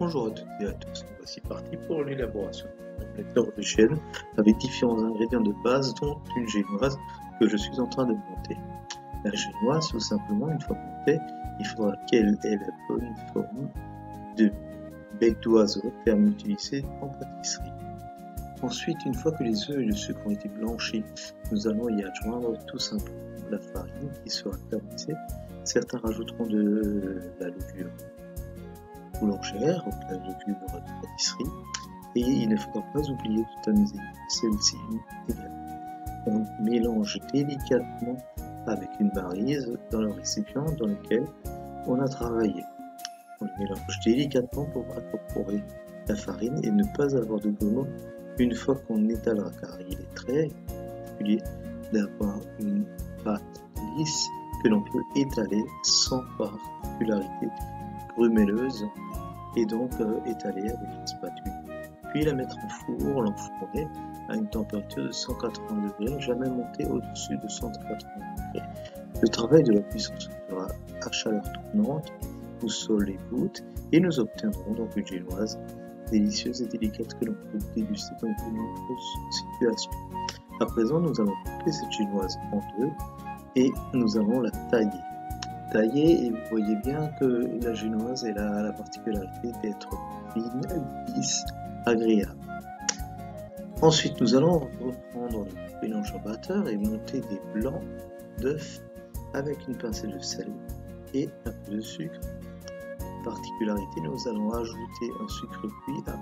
Bonjour à toutes et à tous, voici partis pour l'élaboration d'un omelette norvégienne avec différents ingrédients de base dont une génoise que je suis en train de monter. La génoise, tout simplement, une fois montée, il faudra qu'elle ait la bonne forme de bec d'oiseau, terme utilisé en pâtisserie. Ensuite, une fois que les œufs et le sucre ont été blanchis, nous allons y adjoindre tout simplement la farine qui sera tamisée. Certains rajouteront de boulangère, donc la levure de pâtisserie, et il ne faudra pas oublier de tamiser celle-ci également. On mélange délicatement avec une barise dans le récipient dans lequel on a travaillé. On le mélange délicatement pour incorporer la farine et ne pas avoir de gomme une fois qu'on étalera, car il est très particulier d'avoir une pâte lisse que l'on peut étaler sans particularité grumelleuse et donc euh, étaler avec une spatule. Puis la mettre en four, l'enfourner à une température de 180 degrés, jamais monter au-dessus de 180 degrés. Le travail de la cuisson se fera à chaleur tournante, au sol et voûte, et nous obtiendrons donc une génoise délicieuse et délicate que l'on peut déguster dans de nombreuses situations. À présent, nous allons couper cette génoise en deux et nous allons la tailler et vous voyez bien que la génoise elle a la particularité d'être fine, lisse, agréable. Ensuite, nous allons reprendre le mélange batteur et monter des blancs d'œufs avec une pincée de sel et un peu de sucre. Particularité, nous allons ajouter un sucre cuit à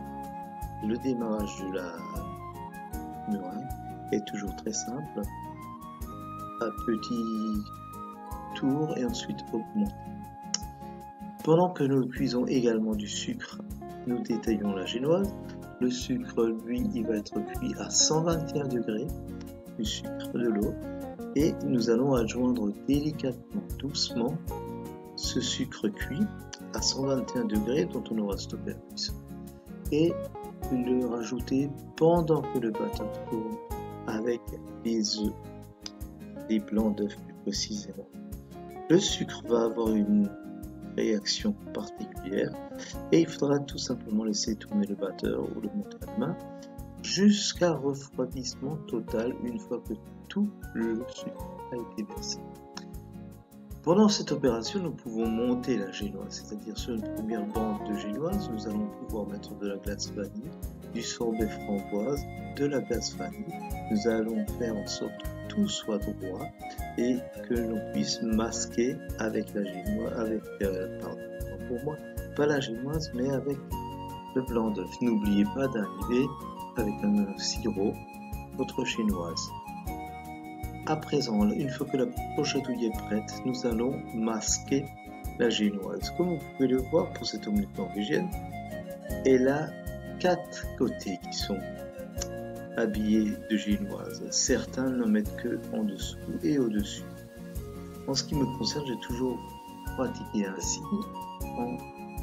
le démarrage de la meringue est toujours très simple. À petit et ensuite augmenter. Pendant que nous cuisons également du sucre, nous détaillons la génoise. Le sucre, lui, il va être cuit à 121 degrés, du sucre, de l'eau, et nous allons adjoindre délicatement, doucement, ce sucre cuit à 121 degrés dont on aura stoppé la cuisson, et le rajouter pendant que le batteur tourne avec les œufs, les blancs d'œufs plus précisément. Le sucre va avoir une réaction particulière et il faudra tout simplement laisser tourner le batteur ou le monter à la main jusqu'à refroidissement total une fois que tout le sucre a été versé. Pendant cette opération, nous pouvons monter la génoise, c'est-à-dire sur une première bande de génoise, nous allons pouvoir mettre de la glace vanille, du sorbet framboise, de la glace vanille. Nous allons faire en sorte que tout soit droit et que l'on puisse masquer avec la génoise, avec, euh, pardon, pour moi, pas la génoise, mais avec le blanc d'œuf. N'oubliez pas d'arriver avec un sirop, votre génoise. À présent, une fois que la pochadouille est prête, nous allons masquer la génoise. Comme vous pouvez le voir pour cette omelette norvégienne, elle a quatre côtés qui sont habillés de génoise. Certains n'en mettent que en dessous et au-dessus. En ce qui me concerne, j'ai toujours pratiqué ainsi en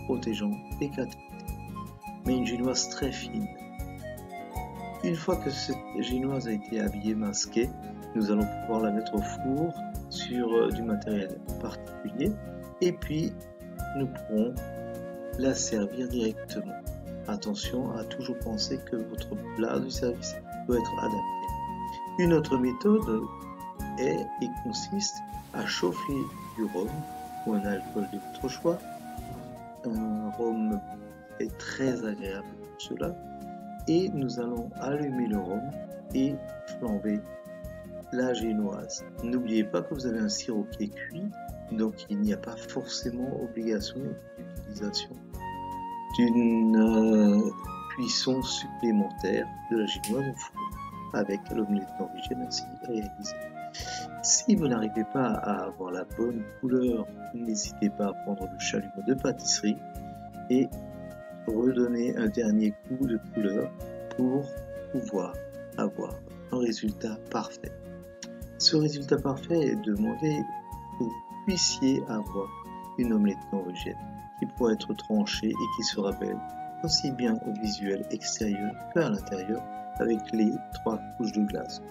protégeant les quatre côtés. Mais une génoise très fine. Une fois que cette génoise a été habillée, masquée, nous allons pouvoir la mettre au four sur euh, du matériel particulier et puis nous pourrons la servir directement. Attention à toujours penser que votre plat de service doit être adapté. Une autre méthode est et consiste à chauffer du rhum ou un alcool de votre choix. Un rhum est très agréable pour cela. Et nous allons allumer le rhum et flamber la génoise. N'oubliez pas que vous avez un sirop qui est cuit, donc il n'y a pas forcément obligation d'utilisation d'une euh, cuisson supplémentaire de la génoise au four avec l'omelette norvégienne ainsi réalisée. Si vous n'arrivez pas à avoir la bonne couleur, n'hésitez pas à prendre le chalumeau de pâtisserie et redonner un dernier coup de couleur pour pouvoir avoir un résultat parfait. Ce résultat parfait est demandé que vous puissiez avoir une omelette norvégienne qui pourra être tranchée et qui sera belle aussi bien au visuel extérieur qu'à l'intérieur avec les trois couches de glace.